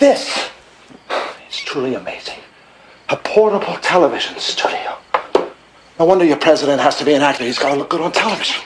This is truly amazing. A portable television studio. No wonder your president has to be an actor. He's got to look good on television.